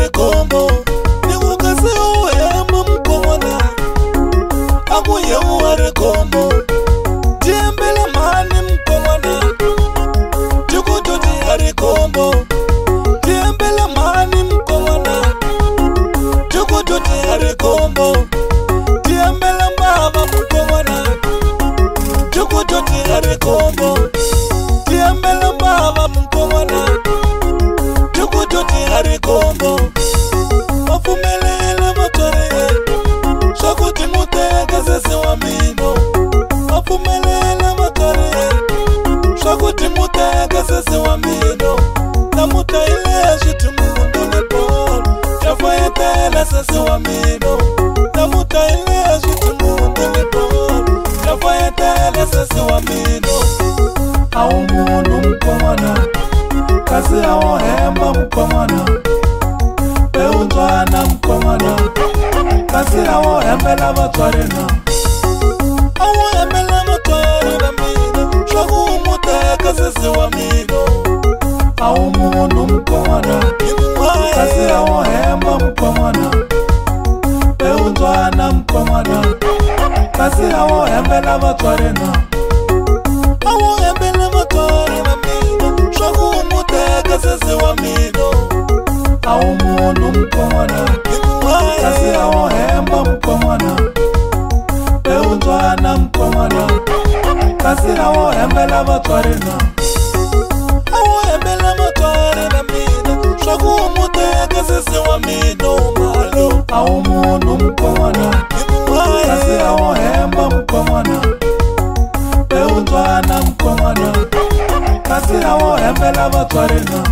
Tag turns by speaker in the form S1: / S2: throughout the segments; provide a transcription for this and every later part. S1: nekombo ndikukasewoyama mukona akuyeuware kombo tiembela mani mukona tikutoti ari kombo tiembela mani mukona tikutoti ari kombo tiembela mbava mukona tikutoti ari kombo tiembela mbava mukona ti hari kombo wapfumelela matwari yetu swa ku ti muteka sesi wa mino wapfumelela matwari yetu swa ku ti muteka sesi wa mino namuta hi leswi timundu ni polo ya fayetela sesi wa mino namuta hi leswi timundu ni polo ya fayetela sesi wa mino a wu munhu mkona emela vatswarina a wu emela vatswari va mina swa ku wu muteka sesi wa mina vatswarina a wu embela vatswari va mina swa ku mutekesisi wa mina umalo a wu munhu mukona ase a wu hemba mukona ewutswana mukona kasi a wu hembela vatswarina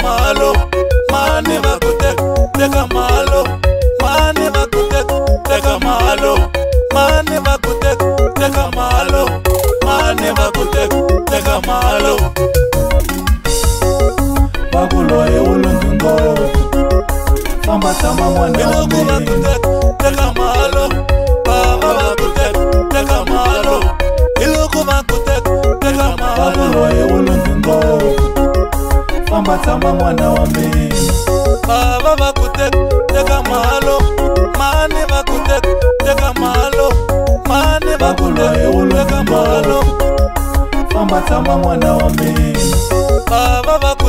S1: malo mane bakute teka malo mane bakute teka malo mane bakute teka malo mane bakute teka malo bakulo e ulundundo famba tama mwana ngoku bakute teka malo baba bakute teka malo ngoku bakute teka malo famba tsamba mwana wa mina bava va ku teka mahalo mani va ku teka mahalo mani va ku teka mahalo famba tsamba mwana wa mina bava va ku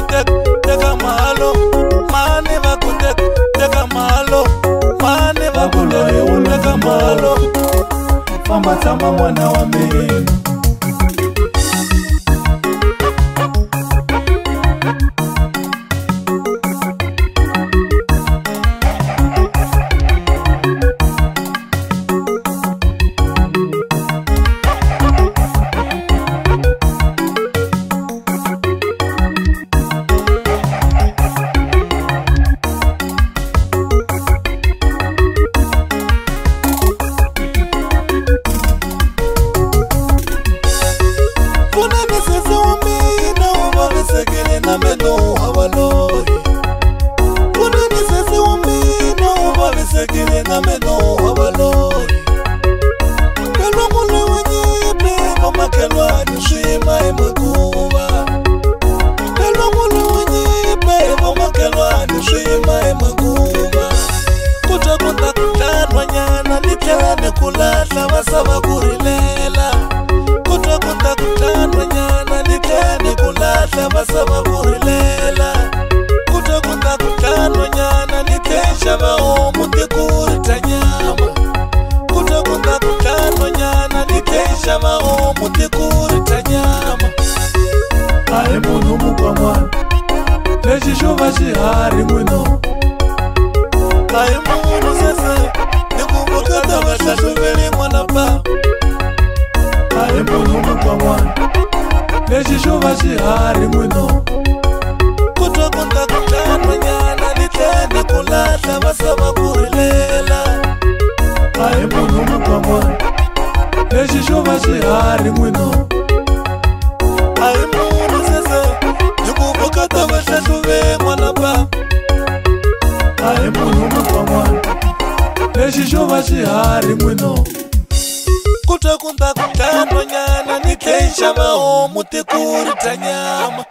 S1: teka mahalo mani va ku teka mahalo mani va ku teka mahalo famba tsamba mwana wa mina na meno wa valori kunani sesi wa mino vavisekile na meno wa valori mukelwa mule wenyipi vamakelwa ni swima hi makuva mukelwa mule wenyipi vamakelwa ni swima hi makuva kudya kuta kutlanwanyana ni tlhela ni ku lahla va sava ku ri vasava kurilela kutwa ku nga ku tlanonyana ni kexava homu tikurita nyama kutwa ku nga ku tlanonyana ni kexava homu tikurita nyama a hi munhu mukwan'wana lexi xo va xihari n'wino a hi munhu sese ni ku vukata va hlahluveli n'wana ba a hi munhu mukwan'wana lexi xo va xihari n'wino ku twa ku ta ku tlanganyana ni tlenda ku lahla va sava ku rilela a hi munhu mukan'wana lexi xo va xihari n'wino a hi munhu sese hi ku vuka ta vahlahluve n'wana ba a hi munhu mukan'wana lexi xo va xihari n'wino kutokumba kutandwa nyana nitlenxa mahomu tikuri ta nyama